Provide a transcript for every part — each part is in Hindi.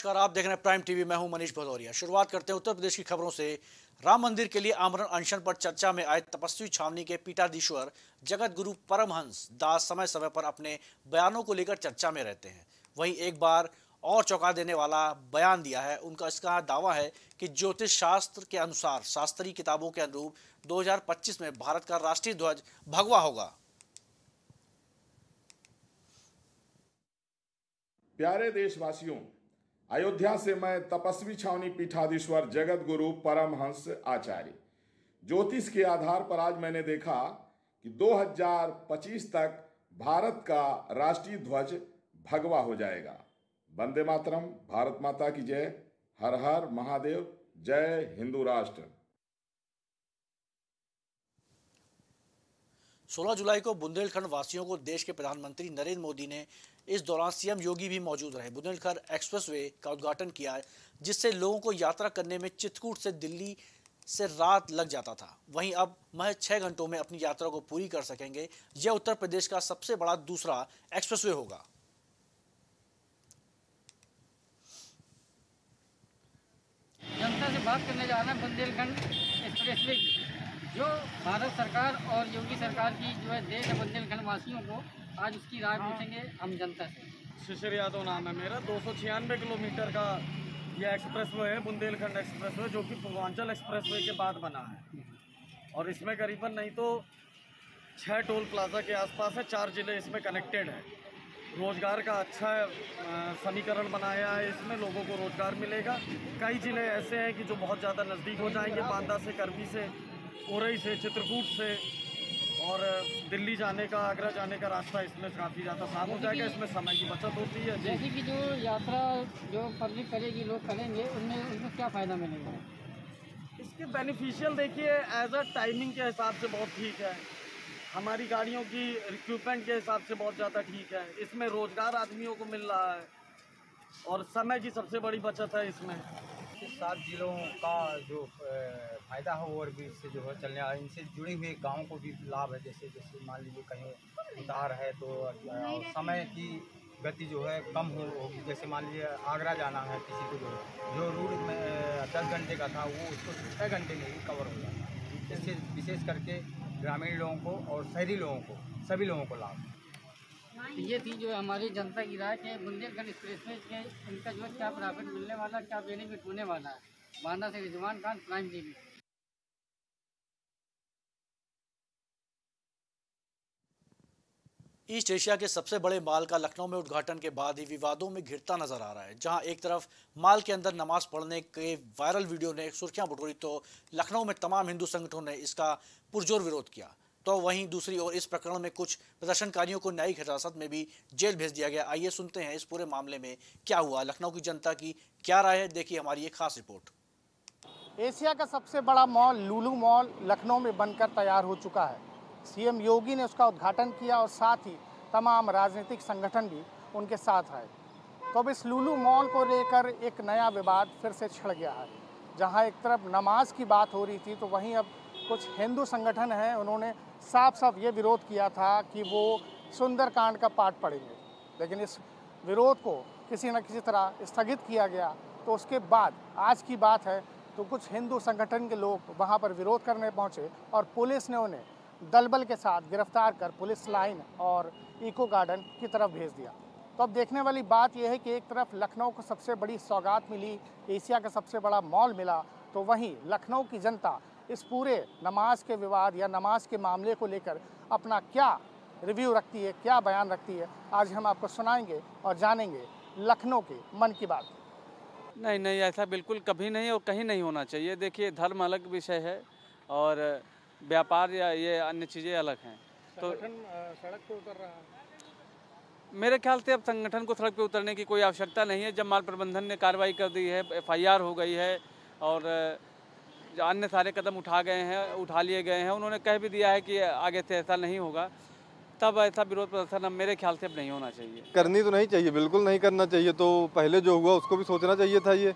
नमस्कार, आप देख रहे हैं प्राइम टीवी मैं हूँ मनीष भदौरिया। शुरुआत करते हैं उत्तर प्रदेश की खबरों से। राम मंदिर के लिए आमरण अनशन पर चर्चा में आए तपस्वी छावनी के पीठाधीश्वर जगत गुरु परमहंस दास समय समय पर अपने बयानों को लेकर चर्चा में रहते हैं। वहीं एक बार और चौंका देने वाला बयान दिया है। उनका इसका दावा है कि ज्योतिष शास्त्र के अनुसार शास्त्रीय किताबों के अनुरूप 2025 में भारत का राष्ट्रीय ध्वज भगवा होगा। प्यारे देशवासियों अयोध्या से मैं तपस्वी छावनी पीठाधीश्वर जगत गुरु परमहंस आचार्य। ज्योतिष के आधार पर आज मैंने देखा कि 2025 तक भारत का राष्ट्रीय ध्वज भगवा हो जाएगा। वंदे मातरम, भारत माता की जय। हर हर महादेव, जय हिंदू राष्ट्र। 16 जुलाई को बुंदेलखंड वासियों को देश के प्रधानमंत्री नरेंद्र मोदी ने इस दौरान सीएम योगी भी मौजूद रहे। बुंदेलखंड एक्सप्रेसवे का उद्घाटन किया, जिससे लोगों को यात्रा करने में चित्रकूट से दिल्ली से रात लग जाता था। वहीं अब महज छः घंटों में अपनी यात्रा को पूरी कर सकेंगे। यह उत्तर प्रदेश का सबसे बड़ा दूसरा एक्सप्रेसवे होगा। जनता से बात करने जा रहे हैं बुंदेलखंड की। जो भारत सरकार और योगी सरकार की जो है देश है बुंदेलखंड वासियों को आज उसकी राय पूछेंगे हम जनता से। शिशिर यादव नाम है मेरा। दो सौ छियानवे किलोमीटर का ये एक्सप्रेस वे है बुंदेलखंड एक्सप्रेस वे जो कि पूर्वांचल एक्सप्रेस वे के बाद बना है। और इसमें करीबन नहीं तो छः टोल प्लाजा के आसपास है चार ज़िले इसमें कनेक्टेड है। रोज़गार का अच्छा समीकरण बनाया है इसमें लोगों को रोज़गार मिलेगा। कई ज़िले ऐसे हैं कि जो बहुत ज़्यादा नज़दीक हो जाएँगे बांदा से करबी से उरई से चित्रकूट से और दिल्ली जाने का आगरा जाने का रास्ता इसमें काफ़ी ज़्यादा साफ़ हो जाएगा इसमें समय की बचत होती है। जैसे कि जो यात्रा जो पब्लिक करेगी लोग करेंगे उनमें उनको क्या फ़ायदा मिलेगा? इसके बेनिफिशियल देखिए एज अ टाइमिंग के हिसाब से बहुत ठीक है। हमारी गाड़ियों की रिक्यूपमेंट के हिसाब से बहुत ज़्यादा ठीक है। इसमें रोज़गार आदमियों को मिल रहा है और समय की सबसे बड़ी बचत है इसमें। इस सात जिलों का जो फ़ायदा है और भी इससे जो है चलने इनसे जुड़े हुए गाँव को भी लाभ है, जैसे जैसे मान लीजिए कहीं उतार है तो समय की गति जो है कम हो, होगी। जैसे मान लीजिए आगरा जाना है किसी को जो जो रूट में दस घंटे का था, वो उसको छः घंटे में ही कवर हो जाता है। इससे विशेष करके ग्रामीण लोगों को और शहरी लोगों को, सभी लोगों को लाभ। तो ये थी जो हमारी जनता की राय के बुंदेलखंड एक्सप्रेसवे के इनका जो क्या प्रॉफिट मिलने वाला, क्या बेनिफिट होने वाला है? बांदा से Rizwan Khan prime TV East Asia के सबसे बड़े माल का लखनऊ में उद्घाटन के बाद ही विवादों में घिरता नज़र आ रहा है, जहाँ एक तरफ़ माल के अंदर नमाज़ पढ़ने के वायरल वीडियो ने सुर्खियाँ बटोरी तो लखनऊ में तमाम हिंदू संगठनों ने इसका पुरजोर विरोध किया। तो वहीं दूसरी ओर इस प्रकरण में कुछ प्रदर्शनकारियों को न्यायिक हिरासत में भी जेल भेज दिया गया। आइए सुनते हैं इस पूरे मामले में क्या हुआ। लखनऊ की जनता की क्या राय है? देखिए हमारी ये खास रिपोर्ट। एशिया का सबसे बड़ा मॉल, लुलू मॉल, लखनऊ में बनकर तैयार हो चुका है। सीएम योगी ने उसका उद्घाटन किया और साथ ही तमाम राजनीतिक संगठन भी उनके साथ आए। तो अब इस लुलू मॉल को लेकर एक नया विवाद फिर से छिड़ गया है। जहाँ एक तरफ़ नमाज़ की बात हो रही थी तो वहीं अब कुछ हिंदू संगठन हैं, उन्होंने साफ़ साफ़ ये विरोध किया था कि वो सुंदरकांड का पाठ पढ़ेंगे। लेकिन इस विरोध को किसी न किसी तरह स्थगित किया गया तो उसके बाद आज की बात है तो कुछ हिंदू संगठन के लोग वहाँ पर विरोध करने पहुँचे और पुलिस ने उन्हें दलबल के साथ गिरफ़्तार कर पुलिस लाइन और इको गार्डन की तरफ़ भेज दिया। तो अब देखने वाली बात यह है कि एक तरफ़ लखनऊ को सबसे बड़ी सौगात मिली, एशिया का सबसे बड़ा मॉल मिला तो वहीं लखनऊ की जनता इस पूरे नमाज़ के विवाद या नमाज़ के मामले को लेकर अपना क्या रिव्यू रखती है क्या बयान रखती है आज हम आपको सुनाएँगे और जानेंगे लखनऊ के मन की बात। नहीं नहीं ऐसा बिल्कुल कभी नहीं और कहीं नहीं होना चाहिए। देखिए धर्म अलग विषय है और व्यापार या ये अन्य चीज़ें अलग हैं। तो सड़क पर उतर रहा है। मेरे ख्याल से अब संगठन को सड़क पर उतरने की कोई आवश्यकता नहीं है। जब माल प्रबंधन ने कार्रवाई कर दी है एफआईआर हो गई है और अन्य सारे कदम उठा गए हैं उठा लिए गए हैं। उन्होंने कह भी दिया है कि आगे से ऐसा नहीं होगा। तब ऐसा विरोध प्रदर्शन अब मेरे ख्याल से अब नहीं होना चाहिए। करनी तो नहीं चाहिए बिल्कुल नहीं करना चाहिए। तो पहले जो हुआ उसको भी सोचना चाहिए था ये।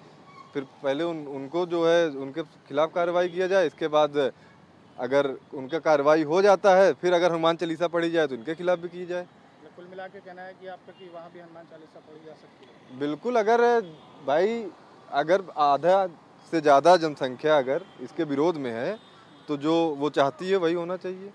फिर पहले उन उनको जो है उनके खिलाफ कार्रवाई किया जाए। इसके बाद अगर उनका कार्रवाई हो जाता है फिर अगर हनुमान चालीसा पढ़ी जाए तो उनके खिलाफ भी की जाए। कुल मिला के कहना है कि आपका कि वहाँ भी हनुमान चालीसा पढ़ी जा सकती है। बिल्कुल अगर भाई अगर आधा से ज़्यादा जनसंख्या अगर इसके विरोध में है तो जो वो चाहती है वही होना चाहिए।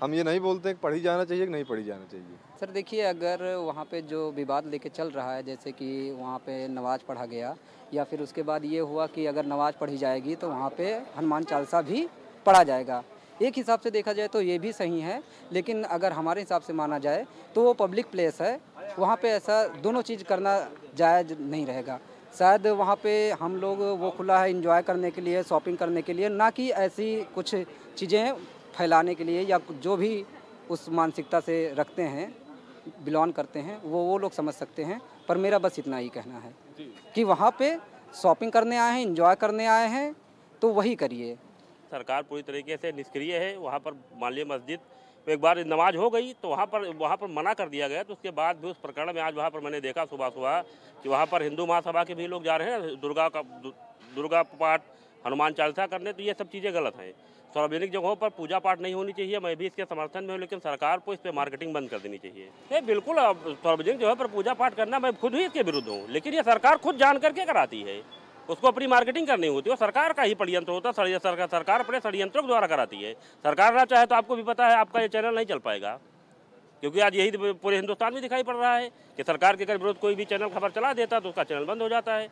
हम ये नहीं बोलते कि पढ़ी जाना चाहिए कि नहीं पढ़ी जाना चाहिए। सर, देखिए, अगर वहाँ पे जो विवाद लेके चल रहा है, जैसे कि वहाँ पे नमाज़ पढ़ा गया, या फिर उसके बाद ये हुआ कि अगर नमाज़ पढ़ी जाएगी तो वहाँ पे हनुमान चालीसा भी पढ़ा जाएगा। एक हिसाब से देखा जाए तो ये भी सही है, लेकिन अगर हमारे हिसाब से माना जाए तो वो पब्लिक प्लेस है, वहाँ पर ऐसा दोनों चीज़ करना जायज़ नहीं रहेगा। शायद वहाँ पे हम लोग वो खुला है इन्जॉय करने के लिए शॉपिंग करने के लिए ना कि ऐसी कुछ चीज़ें फैलाने के लिए या जो भी उस मानसिकता से रखते हैं बिलोंग करते हैं वो वो लोग समझ सकते हैं पर मेरा बस इतना ही कहना है कि वहाँ पे शॉपिंग करने आए हैं इंजॉय करने आए हैं तो वही करिए। सरकार पूरी तरीके से निष्क्रिय है वहाँ पर लीजिए मस्जिद एक बार नमाज़ हो गई तो वहाँ पर वहाँ पर मना कर दिया गया। तो उसके बाद भी उस प्रकरण में आज वहाँ पर मैंने देखा सुबह सुबह कि वहाँ पर हिंदू महासभा के भी लोग जा रहे हैं, दुर्गा का दुर्गा पाठ, हनुमान चालीसा करने तो ये सब चीज़ें गलत हैं। सार्वजनिक जगहों पर पूजा पाठ नहीं होनी चाहिए। मैं भी इसके समर्थन में हूँ, लेकिन सरकार को इस पर मार्केटिंग बंद कर देनी चाहिए। नहीं, बिल्कुल सार्वजनिक जगह पर पूजा पाठ करना, मैं खुद ही इसके विरुद्ध हूँ, लेकिन ये सरकार खुद जान करके कराती है। उसको अपनी मार्केटिंग करनी होती है। और सरकार का ही षडयंत्र होता है। सरकार सरकार अपने षडयंत्रों के द्वारा कराती है। सरकार ना चाहे तो आपको भी पता है, आपका ये चैनल नहीं चल पाएगा। क्योंकि आज यही पूरे हिंदुस्तान में दिखाई पड़ रहा है कि सरकार के विरोध कोई भी चैनल खबर चला देता तो उसका चैनल बंद हो जाता है।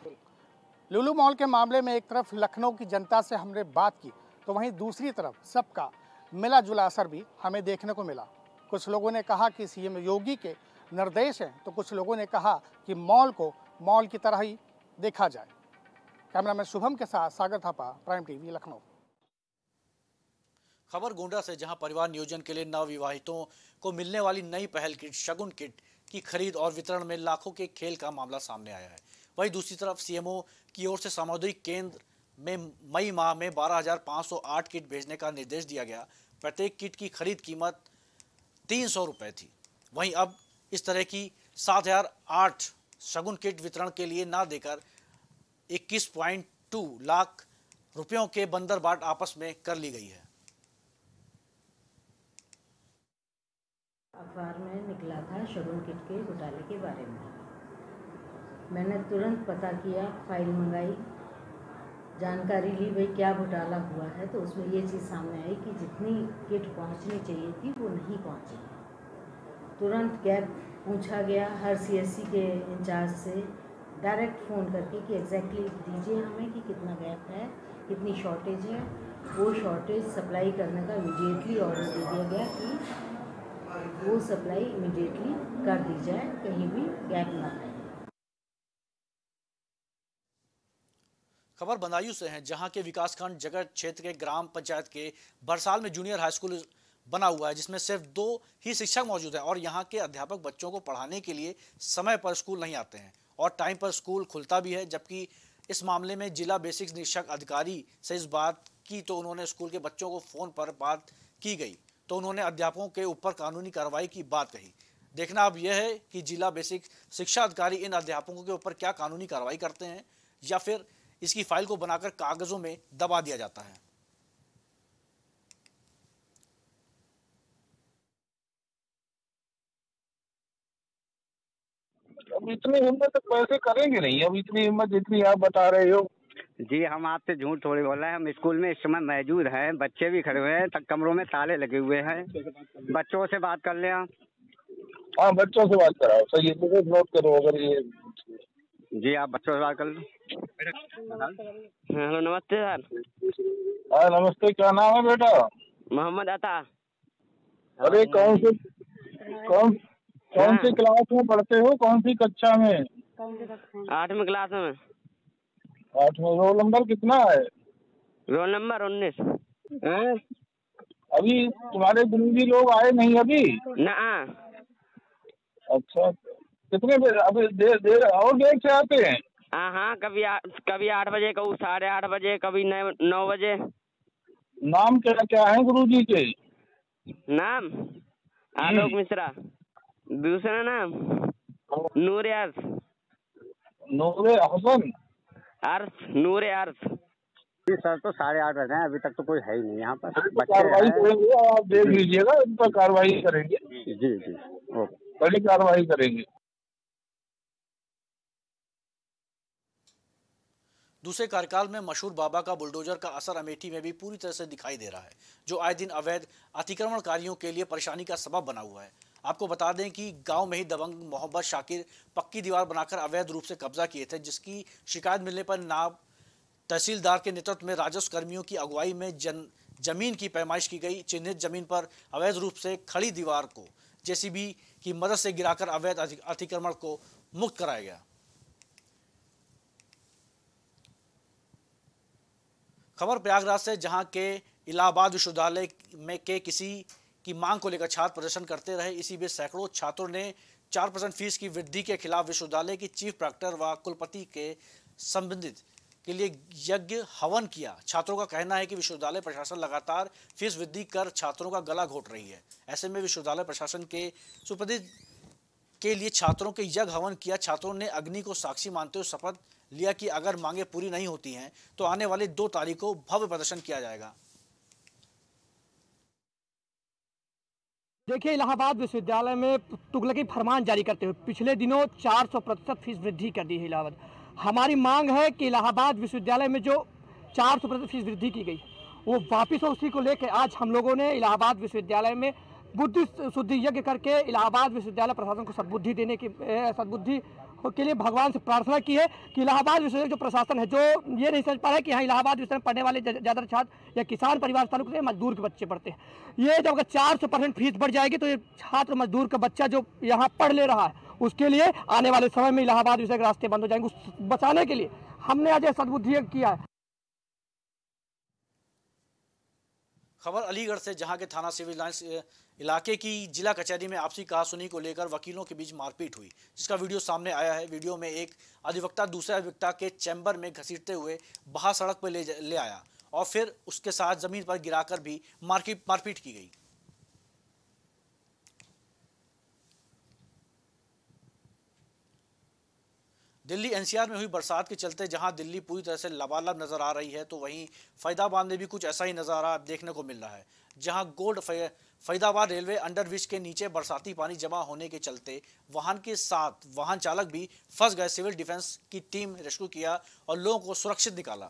लुलू मॉल के मामले में एक तरफ़ लखनऊ की जनता से हमने बात की तो वहीं दूसरी तरफ़ सबका मिला जुला असर भी हमें देखने को मिला। कुछ लोगों ने कहा कि सीएम योगी के निर्देश हैं तो कुछ लोगों ने कहा कि मॉल को मॉल की तरह ही देखा जाए। कैमरामैन शुभम के साथ सागर थापा प्राइम टीवी लखनऊ। खबर गोंडा से जहाँ परिवार नियोजन के लिए नवविवाहितों को मिलने वाली नई पहल किट शगुन किट की खरीद और वितरण में लाखों के खेल का मामला सामने आया है। वहीं दूसरी तरफ़ सीएमओ की ओर से सामुदायिक केंद्र में मई माह में 12,508 किट भेजने का निर्देश दिया गया। प्रत्येक किट की खरीद कीमत तीन सौ थी। वहीं अब इस तरह की सात हज़ार आठ शगुन किट वितरण के लिए ना देकर इक्कीस पॉइंट टू लाख रुपयों के बंदर बाट आपस में कर ली गई है। अखबार में निकला था शगुन किट के घोटाले के बारे में। मैंने तुरंत पता किया, फ़ाइल मंगाई, जानकारी ली, भाई, क्या घोटाला हुआ है? तो उसमें ये चीज़ सामने आई कि जितनी किट पहुंचनी चाहिए थी, वो नहीं पहुँची। तुरंत गैप पूछा गया, हर सीएससी के इंचार्ज से डायरेक्ट फ़ोन करके कि एग्जैक्टली दीजिए हमें कि कितना गैप है, कितनी शॉर्टेज है। वो शॉर्टेज सप्लाई करने का इमीडिएटली ऑर्डर दे दिया गया कि वो सप्लाई इमीडिएटली कर दी जाए, कहीं भी गैप ना आए। खबर बंदायू से है, जहाँ के विकासखंड जगत क्षेत्र के ग्राम पंचायत के बरसाल में जूनियर हाई स्कूल बना हुआ है, जिसमें सिर्फ़ दो ही शिक्षक मौजूद हैं और यहाँ के अध्यापक बच्चों को पढ़ाने के लिए समय पर स्कूल नहीं आते हैं। और टाइम पर स्कूल खुलता भी है, जबकि इस मामले में जिला बेसिक निरीक्षक अधिकारी से इस बात की तो उन्होंने स्कूल के बच्चों को फ़ोन पर बात की गई। तो उन्होंने अध्यापकों के ऊपर कानूनी कार्रवाई की बात कही। देखना अब यह है कि जिला बेसिक शिक्षा अधिकारी इन अध्यापकों के ऊपर क्या कानूनी कार्रवाई करते हैं या फिर इसकी फ़ाइल को बनाकर कागजों में दबा दिया जाता है। अब इतनी हिम्मत तो पैसे करेंगे नहीं। अब इतनी हिम्मत जितनी आप बता रहे हो। जी हम आपसे झूठ थोड़ी बोल रहे हैं। हम स्कूल में इस समय मौजूद हैं। बच्चे भी खड़े हुए हैं। कमरों में ताले लगे हुए हैं। बच्चों से बात कर ले आप। हाँ बच्चों से बात कराओ। सही है नोट करो अगर ये जी आप बच्चों से बात कर लो। हेलो नमस्ते सर। हाँ नमस्ते क्या नाम है बेटा? मोहम्मद अता। अरे कौन से कौन कौन सी क्लास में पढ़ते हो? कौन सी कक्षा में? आठवीं क्लास में। आठवीं। रोल नंबर कितना है? रोल नंबर उन्नीस। अभी तुम्हारे गुरुजी लोग आए नहीं अभी? ना। अच्छा। कितने देर अभी देर देर और देर से आते हैं? हाँ हाँ कभी आ, कभी आठ बजे कभी साढ़े आठ बजे कभी नौ नौ बजे। नाम क्या क्या है गुरु जी के? नाम? आलोक मिश्रा। दूसरा नाम? नूर अर्श नूरे हसन अर्श नूर अर्श सर तो साढ़े आठ बजे हैं अभी तक तो कोई है ही नहीं यहाँ पर। बच्चे कार्रवाई करेंगे आप देख लीजिएगा इन पर कार्रवाई करेंगे। जी जी ओके। बड़ी कार्रवाई करेंगे। दूसरे कार्यकाल में मशहूर बाबा का बुलडोजर का असर अमेठी में भी पूरी तरह से दिखाई दे रहा है जो आए दिन अवैध अतिक्रमणकारियों के लिए परेशानी का सबब बना हुआ है। आपको बता दें कि गाँव में ही दबंग मोहम्मद शाकिर पक्की दीवार बनाकर अवैध रूप से कब्जा किए थे, जिसकी शिकायत मिलने पर नाब तहसीलदार के नेतृत्व में राजस्व कर्मियों की अगुवाई में जन, ज़मीन की पैमाइश की गई। चिन्हित ज़मीन पर अवैध रूप से खड़ी दीवार को जेसीबी की मदद से गिराकर अवैध अतिक्रमण को मुक्त कराया गया। खबर प्रयागराज से, जहाँ के इलाहाबाद विश्वविद्यालय में के किसी की मांग को लेकर छात्र प्रदर्शन करते रहे। इसी बीच सैकड़ों छात्रों ने चार परसेंट फ़ीस की वृद्धि के खिलाफ विश्वविद्यालय की चीफ प्रॉक्टर व कुलपति के संबंधित के लिए यज्ञ हवन किया। छात्रों का कहना है कि विश्वविद्यालय प्रशासन लगातार फ़ीस वृद्धि कर छात्रों का गला घोट रही है। ऐसे में विश्वविद्यालय प्रशासन के सुप्रसिद्ध के लिए छात्रों के यज्ञ हवन किया। छात्रों ने अग्नि को साक्षी मानते हुए शपथ लिया कि अगर मांगे पूरी नहीं होती हैं तो आने वाली दो तारीख को भव्य प्रदर्शन किया जाएगा। देखिए, इलाहाबाद विश्वविद्यालय में तुगलकी फरमान जारी करते हुए पिछले दिनों 400 प्रतिशत फ़ीस वृद्धि कर दी है इलाहाबाद। हमारी मांग है कि इलाहाबाद विश्वविद्यालय में जो 400 प्रतिशत फ़ीस वृद्धि की गई, वो वापिस हो उसी को लेकर आज हम लोगों ने इलाहाबाद विश्वविद्यालय में बुद्धि शुद्धि यज्ञ करके इलाहाबाद विश्वविद्यालय प्रशासन को सदबुद्धि देने की सदबुद्धि के लिए भगवान से प्रार्थना की है कि इलाहाबाद विश्वविद्यालय जो प्रशासन है, जो ये नहीं समझ पा रहा है कि यहाँ इलाहाबाद विश्वविद्यालय पढ़ने वाले ज़्यादा ज़्यादातर छात्र या किसान परिवार तालुक से मजदूर के बच्चे पढ़ते हैं। ये जब अगर चार सौ परसेंट फ़ीस बढ़ जाएगी तो ये छात्र मजदूर का बच्चा जो यहाँ पढ़ ले रहा है, उसके लिए आने वाले समय में इलाहाबाद विषय के रास्ते बंद हो जाएँगे, उस बचाने के लिए। हमने आज यह सदबुद्धि किया है। खबर अलीगढ़ से, जहाँ के थाना सिविल लाइन्स इलाके की जिला कचहरी में आपसी कहासुनी को लेकर वकीलों के बीच मारपीट हुई, जिसका वीडियो सामने आया है। वीडियो में एक अधिवक्ता दूसरे अधिवक्ता के चैम्बर में घसीटते हुए बाहर सड़क पर ले ले आया और फिर उसके साथ ज़मीन पर गिराकर भी मारपीट मारपीट की गई। दिल्ली एनसीआर में हुई बरसात के चलते जहाँ दिल्ली पूरी तरह से लबालब नज़र आ रही है तो वहीं फैदाबाद में भी कुछ ऐसा ही नज़ारा देखने को मिल रहा है, जहाँ गोल्ड फै- फैदाबाद रेलवे अंडरब्रिज के नीचे बरसाती पानी जमा होने के चलते वाहन के साथ वाहन चालक भी फंस गए। सिविल डिफेंस की टीम रेस्क्यू किया और लोगों को सुरक्षित निकाला।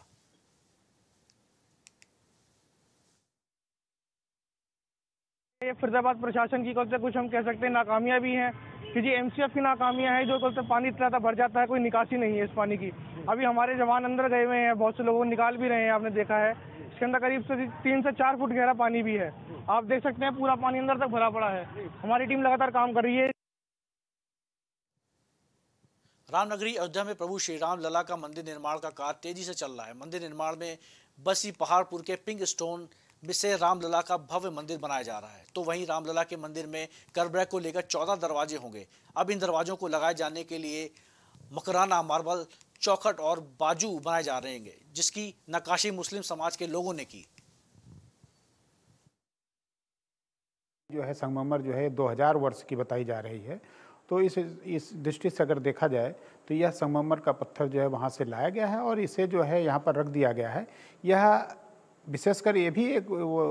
फरीदाबाद प्रशासन की कुछ हम कह सकते हैं नाकामियाँ भी हैं। क्योंकि एमसीएफ की नाकामियाँ हैं, जो कहते पानी इतना ज़्यादा भर जाता है, कोई निकासी नहीं है इस पानी की। अभी हमारे जवान अंदर गए हुए हैं, बहुत से लोगों को निकाल भी रहे हैं, आपने देखा है। इसके अंदर करीब से तीन से चार फुट गहरा पानी भी है। आप देख सकते हैं, पूरा पानी अंदर तक भरा पड़ा है। हमारी टीम लगातार काम कर रही है। रामनगरी अयोध्या में प्रभु श्री राम लला का मंदिर निर्माण का कार्य तेज़ी से चल रहा है। मंदिर निर्माण में बसी पहाड़पुर के पिंक स्टोन से रामलला का भव्य मंदिर बनाया जा रहा है। तो वहीं रामलला के मंदिर में करब्रैक को लेकर चौदह दरवाजे होंगे। अब इन दरवाजों को लगाए जाने के लिए मकराना मार्बल चौखट और बाजू बनाए जा रहे हैं, जिसकी नकाशी मुस्लिम समाज के लोगों ने की। जो है संगमरमर जो है 2000 वर्ष की बताई जा रही है। तो इस इस दृष्टि से अगर देखा जाए तो यह संगमरमर का पत्थर जो है वहाँ से लाया गया है और इसे जो है यहाँ पर रख दिया गया है। यह विशेषकर ये भी एक वो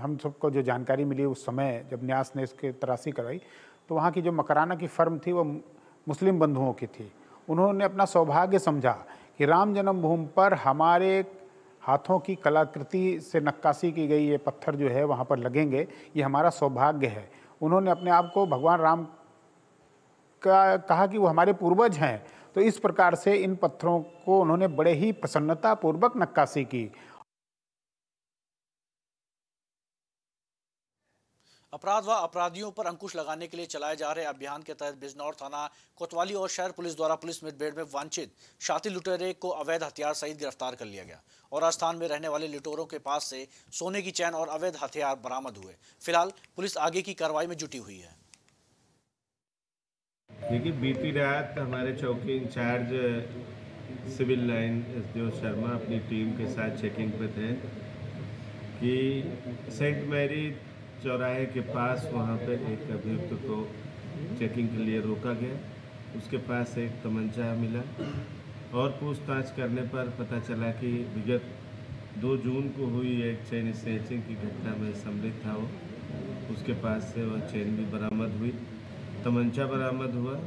हम सबको जो जानकारी मिली उस समय जब न्यास ने इसके तराशी कराई तो वहाँ की जो मकराना की फर्म थी वो मुस्लिम बंधुओं की थी। उन्होंने अपना सौभाग्य समझा कि राम जन्मभूमि पर हमारे हाथों की कलाकृति से नक्काशी की गई ये पत्थर जो है वहाँ पर लगेंगे, ये हमारा सौभाग्य है। उन्होंने अपने आप को भगवान राम का कहा कि वो हमारे पूर्वज हैं तो इस प्रकार से इन पत्थरों को उन्होंने बड़े ही प्रसन्नता पूर्वक नक्काशी की। अपराध व अपराधियों पर अंकुश लगाने के लिए चलाए जा रहे अभियान के तहत बिजनौर थाना कोतवाली और शहर पुलिस द्वारा पुलिस मुठभेड़ में वांछित शातिर लुटेरे को अवैध हथियार सहित गिरफ़्तार कर लिया गया और राजस्थान में रहने वाले लुटेरों के पास से सोने की चैन और अवैध हथियार बरामद हुए। फ़िलहाल पुलिस आगे की कार्रवाई में जुटी हुई है। देखिए, बीती रात हमारे चौकी इंचार्ज सिविल लाइन जो शर्मा अपनी टीम के साथ चेकिंग पे थे कि सेंट मैरी चौराहे के पास वहाँ पे एक अभियुक्त को चेकिंग के लिए रोका गया। उसके पास एक तमंचा मिला और पूछताछ करने पर पता चला कि विगत दो जून को हुई एक चेन स्नैचिंग की घटना में सम्मिलित था वो। उसके पास से वह चेन भी बरामद हुई। तमंचा बरामद हुआ।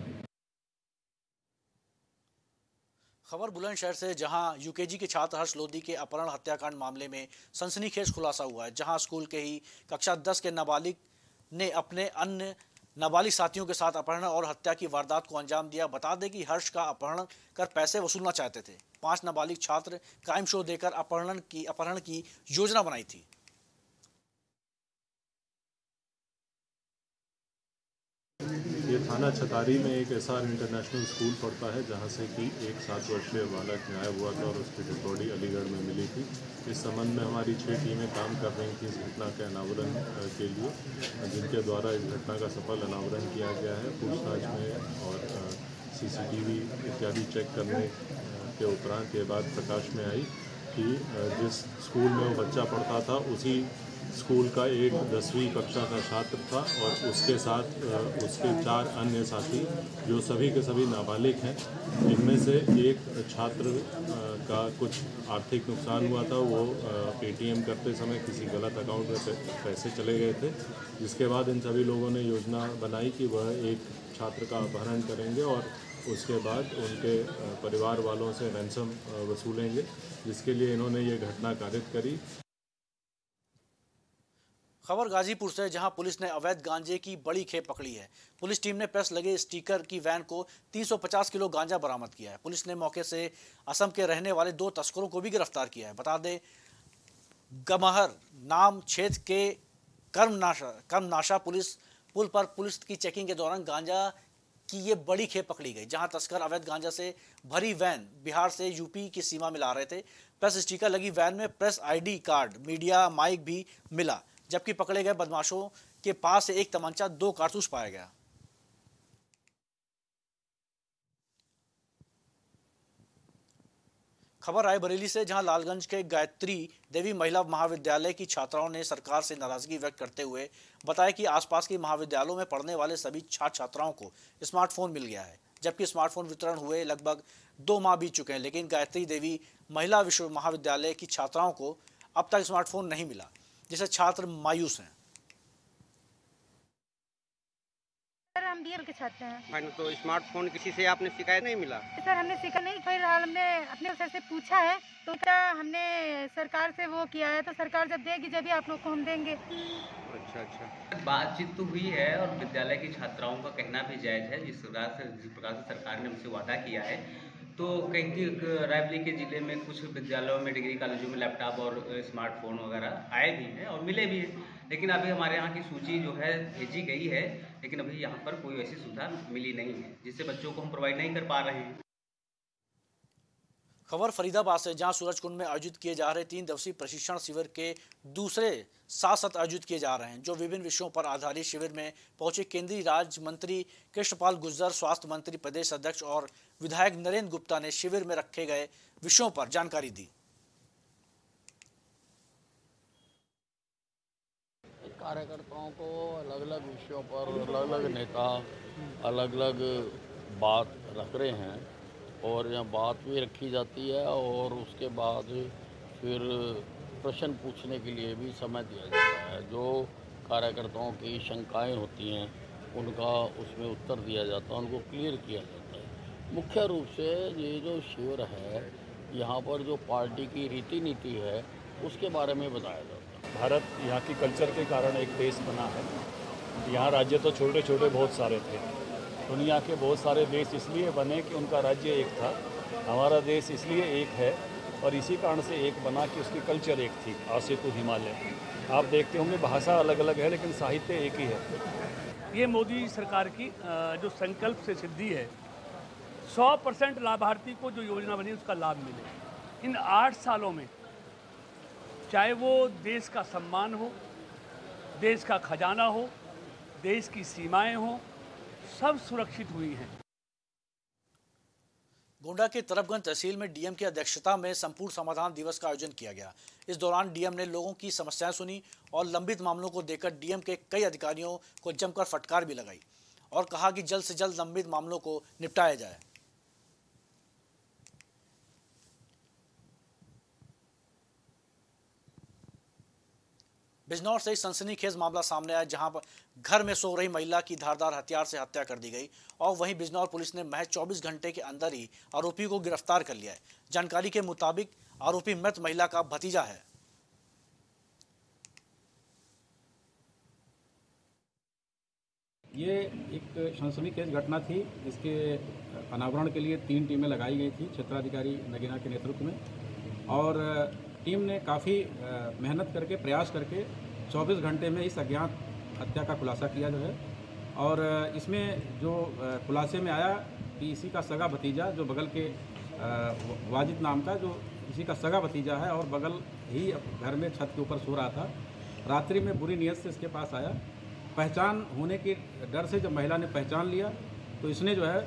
खबर बुलंदशहर से, जहाँ यूकेजी के छात्र हर्ष लोधी के अपहरण हत्याकांड मामले में सनसनीखेज खुलासा हुआ है, जहाँ स्कूल के ही कक्षा 10 के नाबालिग ने अपने अन्य नाबालिग साथियों के साथ अपहरण और हत्या की वारदात को अंजाम दिया। बता दें कि हर्ष का अपहरण कर पैसे वसूलना चाहते थे। पाँच नाबालिग छात्र क्राइम शो देकर अपहरण की अपहरण की योजना बनाई थी। ये थाना छतारी में एक एस आर इंटरनेशनल स्कूल पड़ता है, जहाँ से कि एक सात वर्षीय बालक न्याय हुआ था और उसकी डेड बॉडी अलीगढ़ में मिली थी। इस संबंध में हमारी छः टीमें काम कर रही थी इस घटना के अनावरण के लिए जिनके द्वारा इस घटना का सफल अनावरण किया गया है। पूछताछ में और सीसीटीवी इत्यादि चेक करने के उपरांत ये बात प्रकाश में आई कि जिस स्कूल में वो बच्चा पढ़ता था, उसी स्कूल का एक दसवीं कक्षा का छात्र था और उसके साथ उसके चार अन्य साथी, जो सभी के सभी नाबालिग हैं। इनमें से एक छात्र का कुछ आर्थिक नुकसान हुआ था। वो पेटीएम करते समय किसी गलत अकाउंट में पैसे चले गए थे। जिसके बाद इन सभी लोगों ने योजना बनाई कि वह एक छात्र का अपहरण करेंगे और उसके बाद उनके परिवार वालों से रैंसम वसूलेंगे, जिसके लिए इन्होंने ये घटना कारित करी। खबर गाजीपुर से जहाँ पुलिस ने अवैध गांजे की बड़ी खेप पकड़ी है। पुलिस टीम ने प्रेस लगे स्टीकर की वैन को 350 किलो गांजा बरामद किया है। पुलिस ने मौके से असम के रहने वाले दो तस्करों को भी गिरफ़्तार किया है। बता दें, गमहर नाम क्षेत्र के कर्मनाशा कर्मनाशा पुलिस, पुल पर पुलिस की चेकिंग के दौरान गांजा की ये बड़ी खेप पकड़ी गई, जहाँ तस्कर अवैध गांजा से भरी वैन बिहार से यूपी की सीमा में ला रहे थे। प्रेस स्टीकर लगी वैन में press ID card, media mic भी मिला। जबकि पकड़े गए बदमाशों के पास से एक तमंचा, दो कारतूस पाया गया। खबर रायबरेली से, जहाँ लालगंज के गायत्री देवी महिला महाविद्यालय की छात्राओं ने सरकार से नाराज़गी व्यक्त करते हुए बताया कि आसपास के महाविद्यालयों में पढ़ने वाले सभी छात्र छात्राओं को स्मार्टफ़ोन मिल गया है, जबकि स्मार्टफ़ोन वितरण हुए लगभग दो माह बीत चुके हैं, लेकिन गायत्री देवी महिला विश्व महाविद्यालय की छात्राओं को अब तक स्मार्टफ़ोन नहीं मिला। जिससे छात्र मायूस हैं। सर हम बी के छात्र हैं। फाइनल तो स्मार्टफ़ोन किसी से आपने शिकायत नहीं मिला? सर हमने सीखा नहीं फिर हमने अपने सर से पूछा है तो क्या हमने सरकार से वो किया है? तो सरकार जब देगी जब भी आप लोग को हम देंगे। अच्छा अच्छा। बातचीत तो हुई है और विद्यालय की छात्राओं का कहना भी जायज़ है। जिस प्रकार से जिस प्रकार से सरकार ने हमसे वादा किया है तो कहीं कि रायबली के ज़िले में कुछ विद्यालयों में डिग्री कॉलेजों में लैपटॉप और स्मार्टफ़ोन वगैरह आए भी हैं और मिले भी हैं। लेकिन अभी हमारे यहाँ की सूची जो है, भेजी गई है, लेकिन अभी यहाँ पर कोई ऐसी सुविधा मिली नहीं है, जिससे बच्चों को हम प्रोवाइड नहीं कर पा रहे हैं। खबर फरीदाबाद से, जहाँ सूरज कुंड में आयोजित किए जा रहे तीन दिवसीय प्रशिक्षण शिविर के दूसरे साथ साथ आयोजित किए जा रहे हैं, जो विभिन्न विषयों पर आधारित शिविर में पहुँचे केंद्रीय राज्य मंत्री कृष्णपाल गुर्जर, स्वास्थ्य मंत्री प्रदेश अध्यक्ष और विधायक नरेंद्र गुप्ता ने शिविर में रखे गए विषयों पर जानकारी दी। कार्यकर्ताओं को अलग अलग विषयों पर अलग अलग नेता अलग अलग बात रख रहे हैं। और यहाँ बात भी रखी जाती है और उसके बाद फिर प्रश्न पूछने के लिए भी समय दिया जाता है। जो कार्यकर्ताओं की शंकाएँ होती हैं, उनका उसमें उत्तर दिया जाता है, उनको क्लियर किया जाता है। मुख्य रूप से ये जो शिविर है, यहाँ पर जो पार्टी की रीति नीति है, उसके बारे में बताया जाता है। भारत यहाँ की कल्चर के कारण एक देश बना है। यहाँ राज्य तो छोटे छोटे बहुत सारे थे। दुनिया के बहुत सारे देश इसलिए बने कि उनका राज्य एक था। हमारा देश इसलिए एक है और इसी कारण से एक बना कि उसकी कल्चर एक थी आसे तो हिमालय। आप देखते होंगे भाषा अलग अलग है, लेकिन साहित्य एक ही है। ये मोदी सरकार की जो संकल्प से सिद्धि है 100 परसेंट लाभार्थी को जो योजना बनी, उसका लाभ मिले। इन आठ सालों में, चाहे वो देश का सम्मान हो, देश का खजाना हो, देश की सीमाएँ हो सब सुरक्षित हुई हैं। गोंडा के तरफगंज तहसील में डीएम की अध्यक्षता में संपूर्ण समाधान दिवस का आयोजन किया गया। इस दौरान डीएम ने लोगों की समस्याएँ सुनी और लंबित मामलों को देखकर डीएम के कई अधिकारियों को जमकर फटकार भी लगाई और कहा कि जल्द से जल्द लंबित मामलों को निपटाया जाए। बिजनौर से सनसनीखेज मामला सामने आया, जहाँ पर घर में सो रही महिला की धारदार हथियार से हत्या कर दी गई और वहीं बिजनौर पुलिस ने महज 24 घंटे के अंदर ही आरोपी को गिरफ़्तार कर लिया है। जानकारी के मुताबिक आरोपी मृत महिला का भतीजा है। ये एक सनसनीखेज घटना थी, जिसके अनावरण के लिए तीन टीमें लगाई गई थी, क्षेत्राधिकारी नगीना के नेतृत्व में। और टीम ने काफ़ी मेहनत करके, प्रयास करके 24 घंटे में इस अज्ञात हत्या का खुलासा किया जो है। और इसमें जो खुलासे में आया कि इसी का सगा भतीजा जो बगल के वाजिद नाम का जो इसी का सगा भतीजा है और बगल ही घर में छत के ऊपर सो रहा था, रात्रि में बुरी नीयत से इसके पास आया। पहचान होने के डर से जब महिला ने पहचान लिया तो इसने जो है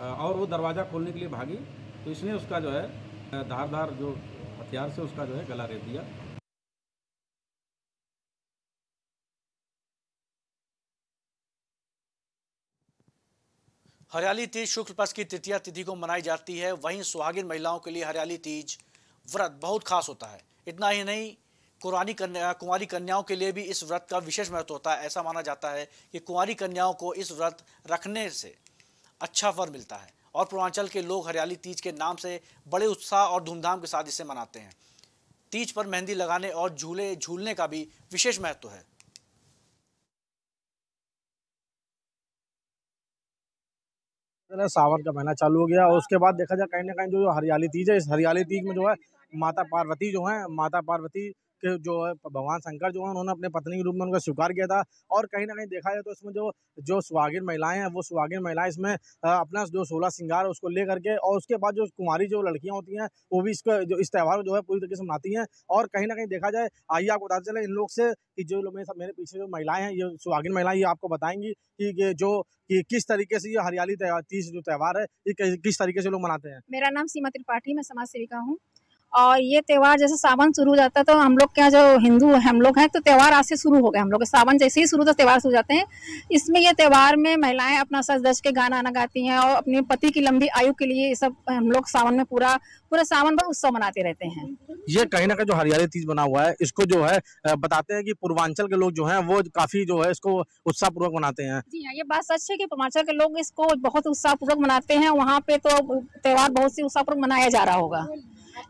और वो दरवाज़ा खोलने के लिए भागी। तो इसने उसका जो है धारदार जो हथियार से उसका जो है गला रेत दिया। हरियाली तीज शुक्ल पक्ष की तृतीया तिथि को मनाई जाती है। वहीं सुहागिन महिलाओं के लिए हरियाली तीज व्रत बहुत खास होता है। इतना ही नहीं, कुरानी कन्या, कुंवारी कन्याओं के लिए भी इस व्रत का विशेष महत्व होता है। ऐसा माना जाता है कि कुंवारी कन्याओं को इस व्रत रखने से अच्छा फल मिलता है। और पूर्वांचल के लोग हरियाली तीज के नाम से बड़े उत्साह और धूमधाम के साथ इसे मनाते हैं। तीज पर मेहंदी लगाने और झूले, झूलने का भी विशेष महत्व है। सावन का महीना चालू हो गया और उसके बाद देखा जाए कहीं ना कहीं जो हरियाली तीज है, इस हरियाली तीज में जो है माता पार्वती जो है, माता पार्वती के जो है, भगवान शंकर जो है, उन्होंने अपने पत्नी के रूप में उनका स्वीकार किया था। और कहीं ना कहीं देखा जाए तो इसमें जो जो सुहागिन महिलाएँ हैं, वो सुहागिन महिलाएँ इसमें अपना जो सोलह श्रृंगार उसको ले करके और उसके बाद जो कुमारी जो लड़कियाँ होती हैं, वो भी इसको, जो इस त्यौहार जो है पूरी तरीके से मनाती हैं। और कहीं ना कहीं देखा जाए, आइए आपको बताते चले, इन लोग से कि जो लोग मेरे पीछे जो महिलाएँ हैं, ये सुहागिन महिलाएँ, ये आपको बताएँगी कि जो, कि किस तरीके से ये हरियाली तीज जो त्यौहार है, ये किस तरीके से लोग मनाते हैं। मेरा नाम सीमा त्रिपाठी मैं समाज सेविका हूँ। और ये त्यौहार जैसे सावन शुरू हो जाता है तो हम लोग क्या जो हिंदू हम लोग हैं तो त्यौहार आज से शुरू हो गए। हम लोग सावन जैसे ही शुरू तो त्यौहार शुरू जाते हैं। इसमें ये त्यौहार में महिलाएँ अपना सज दस के गाना आना गाती हैं और अपने पति की लंबी आयु के लिए ये सब हम लोग सावन में पूरा पूरे सावन भर उत्सव मनाते रहते हैं। ये कहीं ना कहीं जो हरियाली तीज बना हुआ है इसको जो है बताते हैं कि पूर्वांचल के लोग जो है वो काफ़ी जो है इसको उत्साह पूर्वक मनाते हैं। जी हाँ ये बात सच है कि पूर्वांचल के लोग इसको बहुत उत्साह पूर्वक मनाते हैं। वहाँ पे तो त्यौहार बहुत सी उत्साह पूर्वक मनाया जा रहा होगा।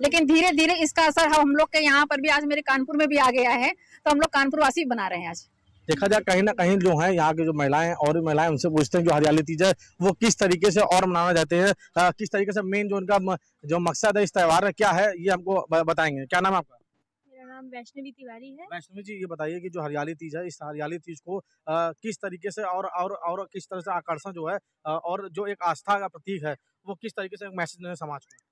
लेकिन धीरे धीरे इसका असर हम लोग के यहाँ पर भी आज मेरे कानपुर में भी आ गया है तो हम लोग कानपुर वासी बना रहे हैं आज। देखा जाए कहीं ना कहीं जो है यहाँ की जो महिलाएँ और भी महिलाएँ उनसे पूछते हैं जो हरियाली तीज है वो किस तरीके से और मनाना चाहते हैं किस तरीके से मेन जो उनका जो मकसद है इस त्यौहार क्या है ये हमको बताएँगे। क्या नाम आपका? मेरा नाम वैष्णवी तिवारी है। वैष्णवी जी ये बताइए कि जो हरियाली तीज है इस हरियाली तीज को आ, किस तरीके से और और और किस तरह से आकर्षण जो है और जो एक आस्था का प्रतीक है वो किस तरीके से मैसेज समाज को?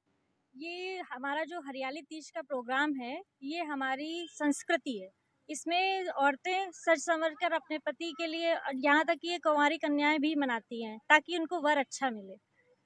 ये हमारा जो हरियाली तीज का प्रोग्राम है, ये हमारी संस्कृति है। इसमें औरतें सज संवर कर अपने पति के लिए, यहाँ तक कि ये कुंवारी कन्याएँ भी मनाती हैं, ताकि उनको वर अच्छा मिले।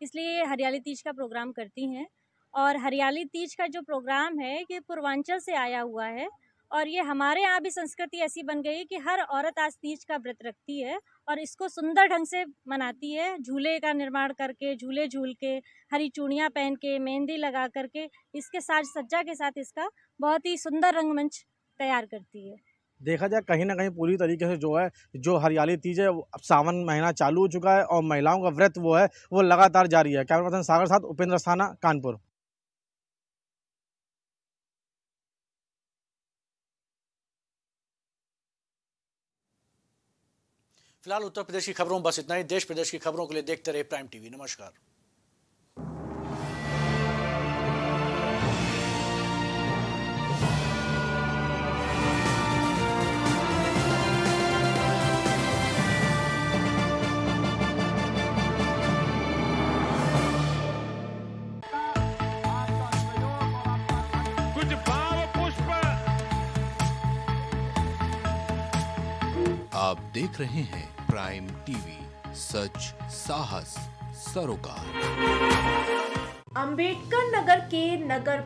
इसलिए हरियाली तीज का प्रोग्राम करती हैं। और हरियाली तीज का जो प्रोग्राम है, ये पूर्वांचल से आया हुआ है। और ये हमारे यहाँ भी संस्कृति ऐसी बन गई कि हर औरत आज तीज का व्रत रखती है और इसको सुंदर ढंग से मनाती है। झूले का निर्माण करके, झूले झूल के, हरी चूड़ियाँ पहन के, मेहंदी लगा करके इसके साज सज्जा के साथ इसका बहुत ही सुंदर रंगमंच तैयार करती है। देखा जाए कहीं ना कहीं पूरी तरीके से जो है, जो हरियाली तीज है अब सावन महीना चालू हो चुका है और महिलाओं का व्रत वो है, वो लगातार जारी है। कैमरा पर्सन सागर साथ उपेंद्र स्थाना कानपुर। फ़िलहाल उत्तर प्रदेश की खबरों बस इतना ही। देश प्रदेश की खबरों के लिए देखते रहे प्राइम टीवी। नमस्कार। आप देख रहे हैं प्राइम टीवी सच साहस सरोकार। अंबेडकर नगर के नगर